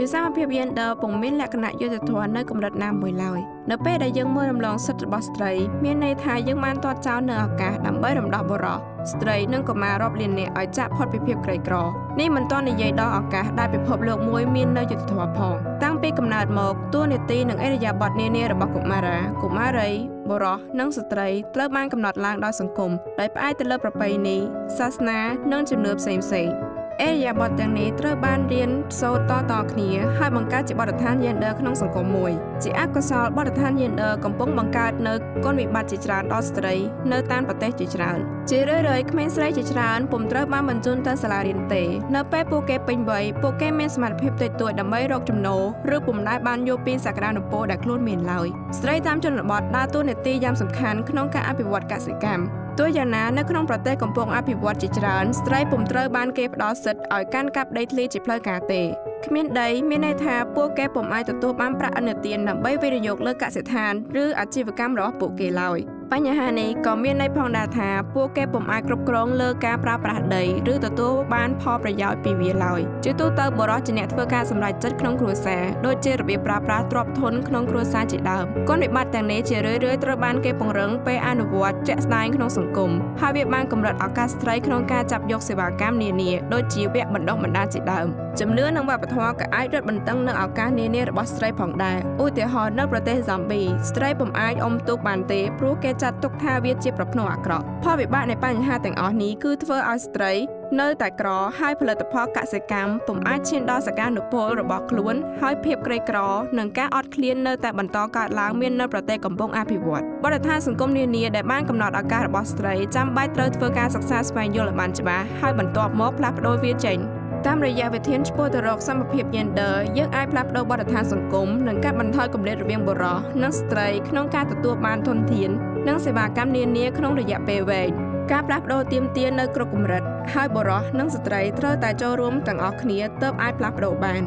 វិសមភាពយេនឌ័រពុំមានលក្ខណៈយុត្តិធម៌នៅកម្រិតណាមួយឡើយនៅពេលដែលយើងមើលរំលងសិទ្ធិរបស់ស្ត្រីមានន័យថាយើងបានទាត់ចោលនៅឱកាសដើម្បីរំដោះបុរសស្ត្រីនិងកុមាររាប់លាននាក់ឲ្យចាក់ផុតពីភាពក្រីក្រនេះមិនទាន់និយាយដល់ឱកាសដែលពិភពលោកមួយមាននៅយុត្តិធម៌ផងតាំងពីកំណើតមកទួលនីតិនិងអរិយាប័ត្រនានារបស់កុមារាកុមារីបុរសនិងស្ត្រីត្រូវបានកំណត់ឡើងដោយសង្គមដោយផ្អែកទៅលើប្រពៃណីសាសនានិងជំនឿផ្សេងៗ អេរយាប័តទាំងនេះត្រូវបានរៀនសូត្រតៗគ្នាហើយបង្កើតជាបទដ្ឋានយេនឌ័រក្នុងសង្គមមួយ ជាអកុសលបទដ្ឋានយេនឌ័រកំពុងបង្កើតនៅគុណវិបត្តិជាច្រើនដល់ស្ត្រីនៅតាមប្រទេសជាច្រើនជារឿយៗក្មេងស្រីជាច្រើនពុំត្រូវបានបញ្ជូនទៅសាលារៀនទេ នៅពេលពួកគេពេញវ័យពួកគេមានសមត្ថភាពតិចតួចដើម្បីរកចំណូលឬពុំដែលបានយល់ពីសក្តានុពលដែលខ្លួនមានឡើយស្ត្រីតាមជនបទដើរតួនាទីយ៉ាងសំខាន់ក្នុងការអភិវឌ្ឍកសិកម្ម ទោះយ៉ាងណានៅក្នុងប្រទេសកំពុងអភិវឌ្ឍជាច្រើនស្ត្រីពុំត្រូវបានគេផ្ដល់សិទ្ធិឲ្យកាន់កាប់ដីធ្លីជាផ្លូវការទេគ្មានដីមានន័យថាពួកគេពុំអាចទទួលបានប្រាក់ឥណទានដើម្បីវិនិយោគលើកសិដ្ឋាន ឬអាជីវកម្មរបស់ពួកគេឡើយ។ បញ្ហានេះក៏មានន័យផងដែរថាពួកគេពុំអាចគ្រប់គ្រងលើការប្រើប្រាស់ដីឬទទួលបានផលប្រយោជន៍ពីវាឡើយជាទូទៅបុរសជាអ្នកធ្វើការសម្រេចចិត្តក្នុងគ្រួសារដូចជារបៀបប្រើប្រាស់ទ្រព្យធនក្នុងគ្រួសារជាដើមគុណវិបត្តិទាំងនេះជារឿយៗត្រូវបានគេពង្រឹងពេលអនុវត្តជាក់ស្ដែងក្នុងសង្គមហើយវាបានកម្រិតឱកាសស្ត្រីក្នុងការចាប់យកសេវាកម្មនានាដូចជាវគ្គបណ្ដុះបណ្ដាលជាដើមជំនឿនិងវប្បធម៌ក៏អាចរឹតបន្តឹងនៅឱកាសនានារបស់ស្ត្រីផងដែរឧទាហរណ៍នៅប្រទេសហ្សាំប៊ីស្ត្រីពុំអាចអុំទូកបានទេព្រោះគេចាត់ទុកថាវាជាប្រផ្នូលអាក្រក់ផលវិបាកនៃបញ្ហាទាំងអស់នេះគឺធ្វើឲ្យស្ត្រីនៅតែក្រហើយផលិតផលកសិកម្មពុំអាចឈានដល់សក្តានុពលរបស់ខ្លួនហើយភាពក្រីក្រនិងការអត់ឃ្លាននៅតែបន្តកើតឡើងមាននៅប្រទេសកំពុងអភិវឌ្ឍបទដ្ឋានសង្គមនានាដែលបានកំណត់ឱកាសរបស់ស្ត្រីចាំបាច់ត្រូវធ្វើការសិក្សាស្វែងយល់ឲ្យបានច្បាស់ហើយបន្ទាប់មកផ្លាស់ប្ដូរវាចេញ តាមរយៈវិធានឆ្ពោះទៅរកសមភាព gender យើងអាចផ្លាស់ប្ដូរបទដ្ឋានសង្គមនិងកាត់បន្ថយគម្លាតរវាងបុរសនិងស្ត្រីក្នុងការទទួលបានធនធាន និងសេវាកម្មនានាក្នុងរយៈពេលវែងការផ្លាស់ប្ដូរទៀមទានៅគ្រប់កម្រិតហើយបុរសនិងស្ត្រីត្រូវតែចូលរួមទាំងអស់គ្នាទើបអាចផ្លាស់ប្ដូរបាន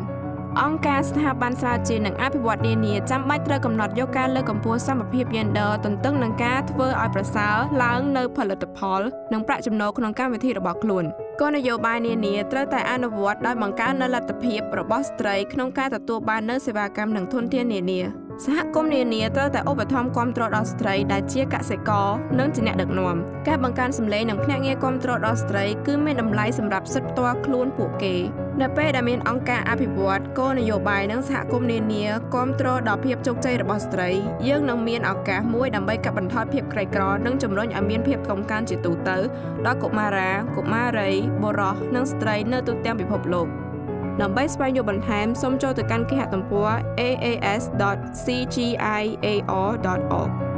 អង្គការស្ថាប័នស្រាវជ្រាវនិងអភិវឌ្ឍនានាចាំបាច់ត្រូវកំណត់យកការលើកកម្ពស់សមភាព gender ទន្ទឹងនឹងការធ្វើឲ្យប្រសើរឡើងនៅផលិតផល និងប្រាក់ចំណូលក្នុងកម្មវិធីរបស់ខ្លួន គោលនយោបាយនានាត្រូវតែអនុវត្តដោយបង្កើននូវលទ្ធភាពរបស់ស្ត្រីក្នុងការទទួលបាននូវសេវាកម្មនិងធនធាននានា សហគមន៍នានាត្រូវតែឧបត្ថម្ភគ្រប់គ្រងដល់ស្ត្រីដែលជាកសិករនិងជាអ្នកដឹកនាំការបង្កើនសម្លេងនិងភ្នាក់ងារគ្រប់គ្រងដល់ស្ត្រីគឺមានតម្លៃសម្រាប់សិទ្ធិផ្ទាល់ខ្លួនពួកគេនៅពេលដែលមានអង្គការអភិវឌ្ឍគោលនយោបាយនិងសហគមន៍នានាគ្រប់គ្រងដល់ភាពជោគជ័យរបស់ស្ត្រីយើងនឹងមានឱកាសមួយដើម្បីកាត់បន្ថយភាពក្រីក្រនិងជំរុញឲ្យមានភាពធំកានជាទូទៅដល់កុមារាកុមារីបុរសនិងស្ត្រីនៅទូទាំងពិភពលោក ដើម្បីស្វែងយល់បន្ថែមសូមចូលទៅកាន់គេហទំព័រ aas.cgiar.org